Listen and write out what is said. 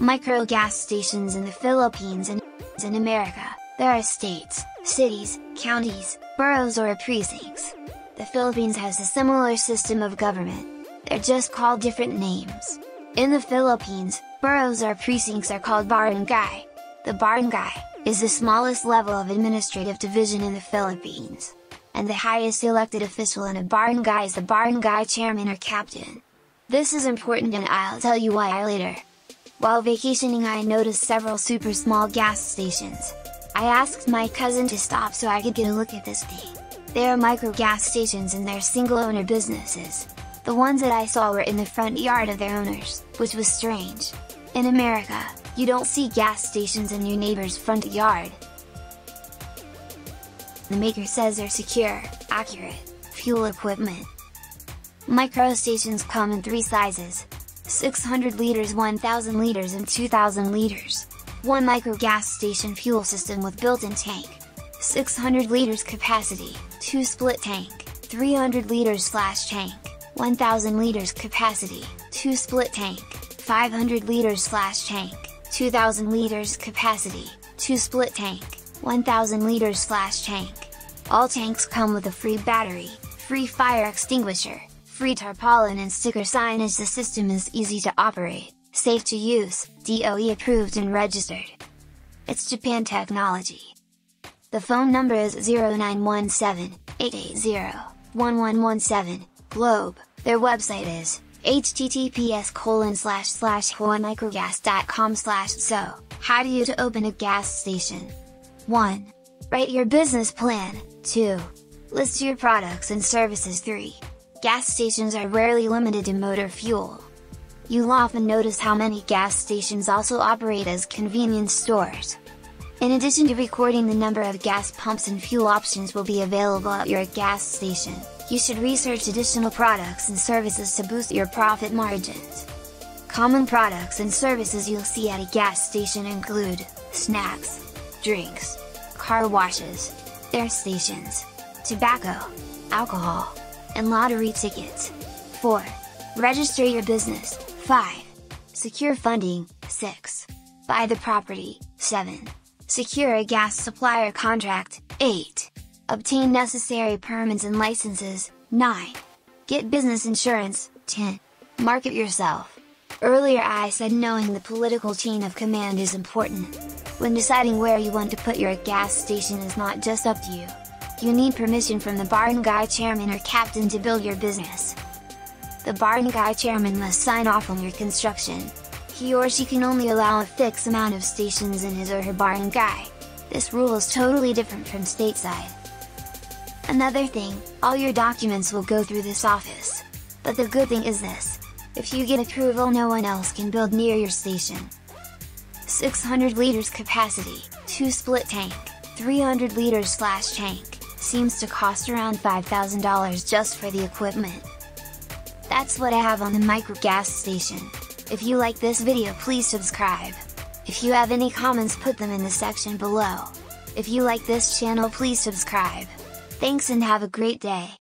Micro gas stations in the Philippines and in America, there are states, cities, counties, boroughs or precincts. The Philippines has a similar system of government. They're just called different names. In the Philippines, boroughs or precincts are called barangay. The barangay is the smallest level of administrative division in the Philippines. And the highest elected official in a barangay is the barangay chairman or captain. This is important and I'll tell you why later. While vacationing I noticed several super small gas stations. I asked my cousin to stop so I could get a look at this thing. They are micro gas stations and they're single owner businesses. The ones that I saw were in the front yard of their owners, which was strange. In America, you don't see gas stations in your neighbor's front yard. The maker says they're secure, accurate, fuel equipment. Micro stations come in three sizes, 600 liters 1000 liters and 2000 liters. One micro gas station fuel system with built-in tank. 600 liters capacity, 2 split tank, 300 liters slash tank, 1000 liters capacity, 2 split tank, 500 liters slash tank, 2000 liters capacity, 2 split tank, 1000 liters slash tank. All tanks come with a free battery, free fire extinguisher, free tarpaulin and sticker signage the system is easy to operate, safe to use, DOE approved and registered. It's Japan Technology. The phone number is 0917-880-1117, Globe, their website is https colon slash slash microgas.com slash so, how do you to open a gas station? 1. Write your business plan, 2. List your products and services 3. Gas stations are rarely limited to motor fuel. You'll often notice how many gas stations also operate as convenience stores. In addition to recording the number of gas pumps and fuel options will be available at your gas station, you should research additional products and services to boost your profit margins. Common products and services you'll see at a gas station include, snacks, drinks, car washes, air stations, tobacco, alcohol, and lottery tickets. 4. Register your business, 5. Secure funding, 6. Buy the property, 7. Secure a gas supplier contract, 8. Obtain necessary permits and licenses, 9. Get business insurance, 10. Market yourself. Earlier I said knowing the political chain of command is important. When deciding where you want to put your gas station is not just up to you. You need permission from the barangay chairman or captain to build your business. The barangay chairman must sign off on your construction. He or she can only allow a fixed amount of stations in his or her barangay. This rule is totally different from stateside. Another thing, all your documents will go through this office. But the good thing is this, if you get approval no one else can build near your station. 600 liters capacity, 2 split tank, 300 liters slash tank seems to cost around $5,000 just for the equipment. That's what I have on the micro gas station. If you like this video please subscribe. If you have any comments put them in the section below. If you like this channel please subscribe. Thanks and have a great day.